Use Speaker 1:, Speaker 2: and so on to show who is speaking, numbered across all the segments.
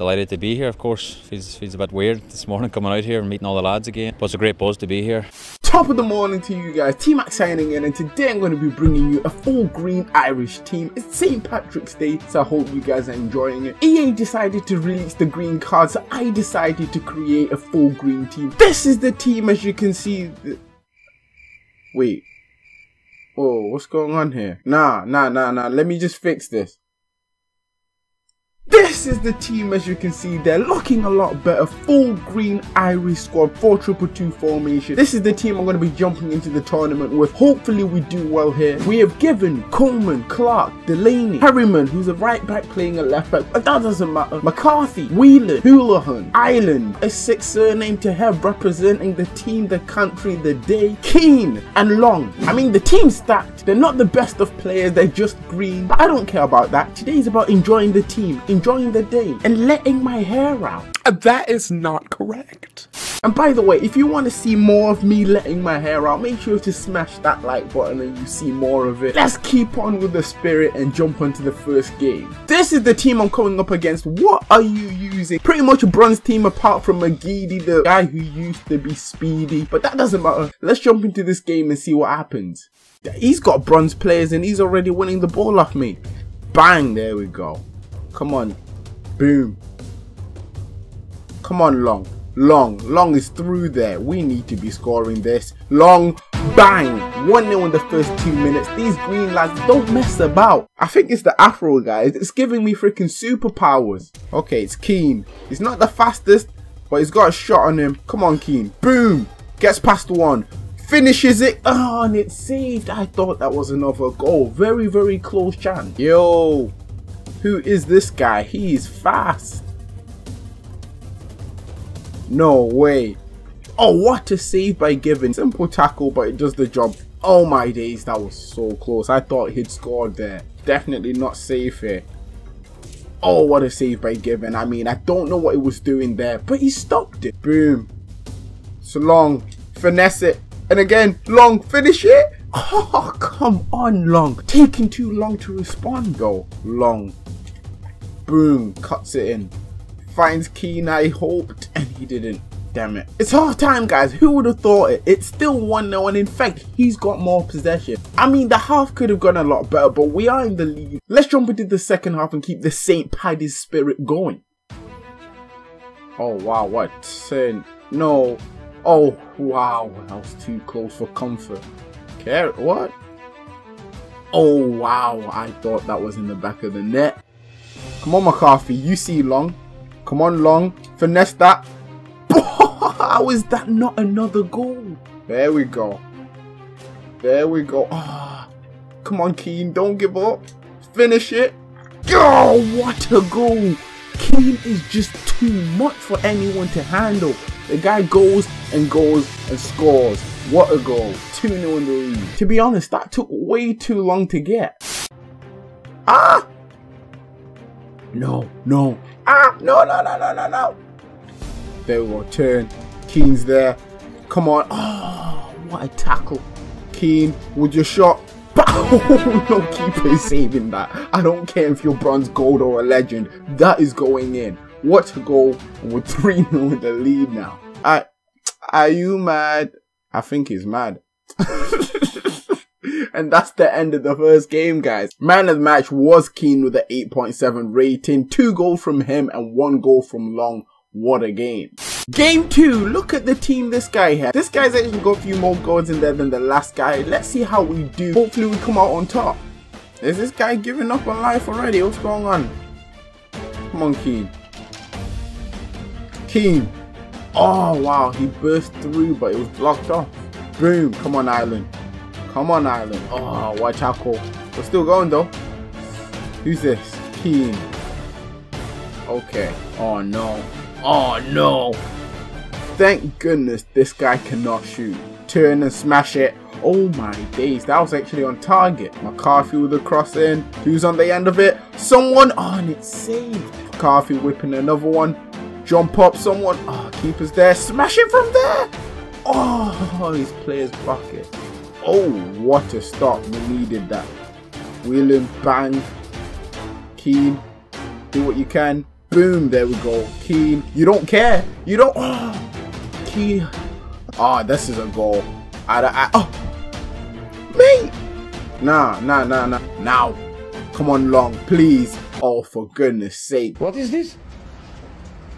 Speaker 1: Delighted to be here, of course. Feels, feels a bit weird this morning coming out here and meeting all the lads again. But it's a great buzz to be here.
Speaker 2: Top of the morning to you guys, TMak signing in and today I'm going to be bringing you a full green Irish team. It's St. Patrick's Day so I hope you guys are enjoying it. EA decided to release the green card so I decided to create a full green team. This is the team as you can see. Wait. Oh, what's going on here? Nah, nah, nah, nah. Let me just fix this. This is the team as you can see they're looking a lot better. Full green Irish squad, 4-2-2 formation. This is the team I'm going to be jumping into the tournament with. Hopefully we do well here. We have given Coleman, Clark, Delaney, Harriman, who's a right back playing a left back, but that doesn't matter. McCarthy, Whelan, Houlihan, Ireland, a six surname to have representing the team, the country, the day, Keane and Long. I mean the team's stacked. They're not the best of players, they're just green. But I don't care about that. Today is about enjoying the team, the day, and letting my hair out.
Speaker 3: Uh, that is not correct.
Speaker 2: And by the way, if you want to see more of me letting my hair out, make sure to smash that like button and you see more of it. Let's keep on with the spirit and jump onto the first game. This is the team I'm coming up against. What are you using? Pretty much a bronze team apart from McGeady, the guy who used to be speedy. But that doesn't matter. Let's jump into this game and see what happens. He's got bronze players and he's already winning the ball off me. Bang, there we go. Come on. Boom. Come on, Long. Long. Long is through there. We need to be scoring this. Long. Bang. 1-0 in the first two minutes. These green lads don't mess about. I think it's the Afro guys. It's giving me freaking superpowers. Okay, it's Keane. He's not the fastest, but he's got a shot on him. Come on, Keane. Boom. Gets past one finishes it. Oh, and it's saved. I thought that was another goal. Very, very close chance. Yo, who is this guy? He's fast. No way. Oh, what a save by Given. Simple tackle, but it does the job. Oh my days, that was so close. I thought he'd scored there. Definitely not safe here. Oh, what a save by Given. I mean, I don't know what he was doing there, but he stopped it. Boom. So long. Finesse it. And again, Long, finish it. Oh, come on, Long. Taking too long to respond, though. Long. Boom. Cuts it in. Finds Keane, I hoped, and he didn't. Damn it. It's half time, guys. Who would have thought it? It's still 1 0, and in fact, he's got more possession. I mean, the half could have gone a lot better, but we are in the lead. Let's jump into the second half and keep the St. Paddy's spirit going. Oh, wow. What? No. Oh, wow. That was too close for comfort. Care what? Oh, wow. I thought that was in the back of the net. Come on, McCarthy. You see Long. Come on, Long. Finesse that. How is that not another goal? There we go. There we go. Oh, come on, Keane. Don't give up. Finish it. Oh, what a goal. Keane is just too much for anyone to handle. The guy goes and goes and scores. What a goal. 2-0 in the lead. To be honest, that took way too long to get. Ah! No, no. Ah! No, no, no, no, no, no. There we go. Turn. Keane's there. Come on. Oh, what a tackle. Keane with your shot. No keeper is saving that. I don't care if you're bronze, gold, or a legend. That is going in. What a goal. We're 3 0 in the lead now. I, are you mad? I think he's mad. and that's the end of the first game, guys. Man of the match was Keane with an 8.7 rating. Two goals from him and one goal from Long. What a game. Game 2, look at the team this guy has. This guy's actually got a few more goals in there than the last guy. Let's see how we do. Hopefully we come out on top. Is this guy giving up on life already? What's going on? Come on, Keane. Keane. Oh, wow. He burst through, but it was blocked off. Boom. Come on, Ireland. Come on, Ireland. Oh, watch out, Cole. We're still going, though. Who's this? Keane. Okay. Oh, no. Oh no! Thank goodness this guy cannot shoot. Turn and smash it. Oh my days, that was actually on target. McCarthy with the cross in. Who's on the end of it? Someone on oh, it saved. McCarthy whipping another one. Jump up, someone. Oh, keeper's there. Smash it from there. Oh, his player's bucket. Oh, what a stop. We needed that. Whelan, bang. Keane, do what you can. Boom, there we go. Keane, you don't care. You don't. Oh, Keane. Oh, this is a goal. I, I, oh, mate. Nah, nah, nah, nah. Now, come on, long, please. Oh, for goodness sake.
Speaker 4: What is this?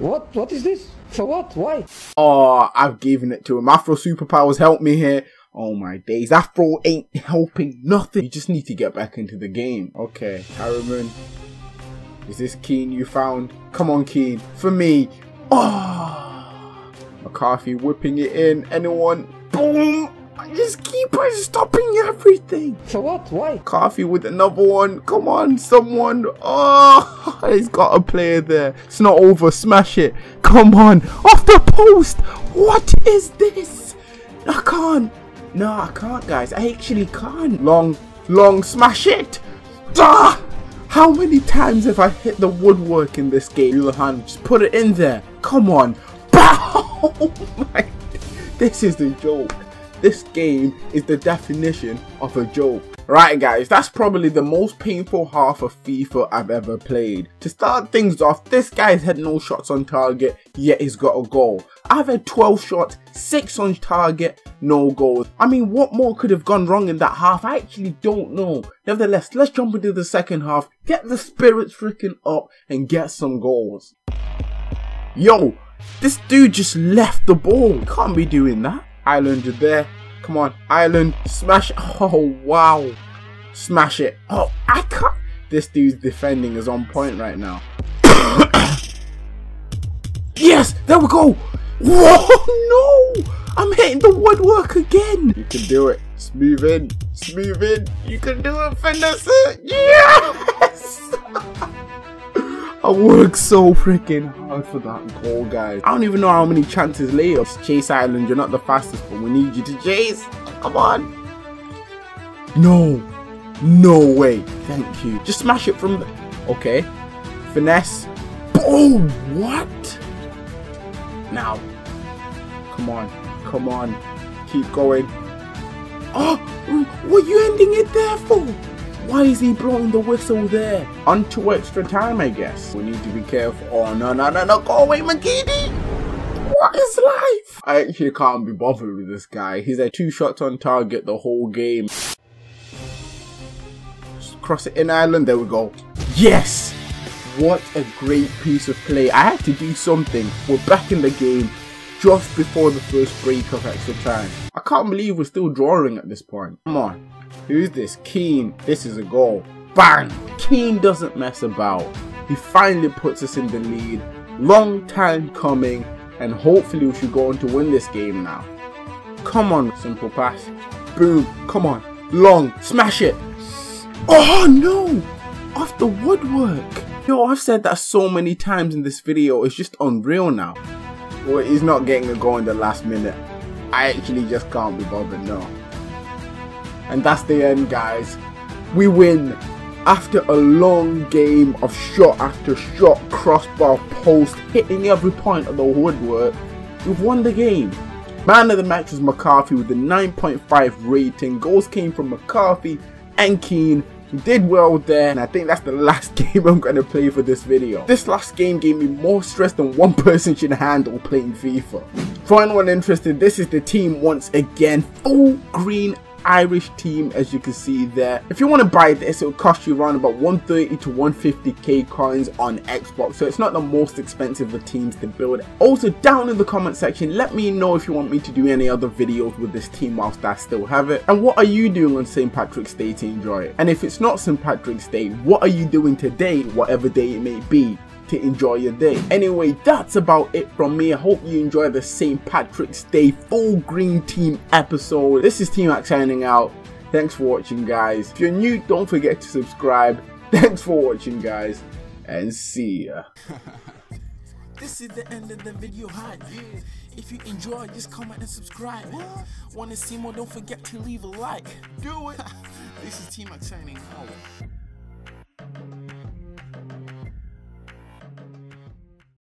Speaker 4: What? What is this? For what? Why?
Speaker 2: Oh, I've given it to him. Afro superpowers help me here. Oh my days, Afro ain't helping nothing. You just need to get back into the game. Okay, Harriman. Is this Keane you found? Come on, Keane. For me. Oh! McCarthy whipping it in. Anyone? Boom! I just keep on stopping everything.
Speaker 4: So what? Why?
Speaker 2: Coffee with another one. Come on, someone. Oh, he's got a player there. It's not over. Smash it. Come on. Off the post. What is this? I can't. No, I can't, guys. I actually can't. Long, long, smash it. Ah! How many times have I hit the woodwork in this game? Hulahan, just put it in there. Come on. Oh my. This is the joke. This game is the definition of a joke. Right guys, that's probably the most painful half of FIFA I've ever played. To start things off, this guy's had no shots on target, yet he's got a goal. I've had 12 shots, 6 on target, no goals. I mean, what more could have gone wrong in that half? I actually don't know. Nevertheless, let's jump into the second half, get the spirits freaking up, and get some goals. Yo, this dude just left the ball. Can't be doing that. Ireland, you're there. Come on, Ireland, smash. Oh, wow. Smash it. Oh, I can't. This dude's defending is on point right now. yes, there we go. Whoa, no. I'm hitting the woodwork again. You can do it. Smooth in. Smooth in. You can do it, Vanessa. Yes. I worked so freaking hard for that goal, guys. I don't even know how many chances later. Chase Ireland, you're not the fastest, but we need you to chase. Come on. No. No way. Thank you. Just smash it from. Okay. Finesse. Oh, what? Now. Come on. Come on. Keep going. Oh, what are you ending it there for? Why is he blowing the whistle there? Onto extra time, I guess. We need to be careful. Oh, no, no, no, no. Go away, McGeady. What is life? I actually can't be bothered with this guy. He's had two shots on target the whole game. Just cross it in Ireland. There we go. Yes! What a great piece of play. I had to do something. We're back in the game just before the first break of extra time. I can't believe we're still drawing at this point. Come on. Who's this? Keane. This is a goal. Bang! Keane doesn't mess about. He finally puts us in the lead. Long time coming. And hopefully we should go on to win this game now. Come on, simple pass. Boom. Come on. Long. Smash it. Oh no! Off the woodwork. Yo, I've said that so many times in this video. It's just unreal now. Well, he's not getting a goal in the last minute. I actually just can't be bothered, no. And that's the end, guys. We win after a long game of shot after shot, crossbar, post, hitting every point of the woodwork. We've won the game. Man of the match was McCarthy with a 9.5 rating. Goals came from McCarthy and Keane. We did well there and I think that's the last game I'm going to play for this video. This last game gave me more stress than one person should handle playing FIFA. For anyone interested, this is the team once again. Full green Irish team as you can see there. If you want to buy this, it will cost you around about 130 to 150k coins on Xbox. So it's not the most expensive of teams to build. Also down in the comment section, let me know if you want me to do any other videos with this team whilst I still have it. And what are you doing on St. Patrick's Day to enjoy it? And if it's not St. Patrick's Day, what are you doing today, whatever day it may be? To enjoy your day. Anyway, that's about it from me. I hope you enjoy the St. Patrick's Day full green team episode. This is Team Max signing out. Thanks for watching, guys. If you're new, don't forget to subscribe. Thanks for watching, guys, and see ya.
Speaker 5: This is the end of the video hi yeah. If you enjoy just comment and subscribe what? Wanna see more don't forget to leave a like Do it This is Team Max signing out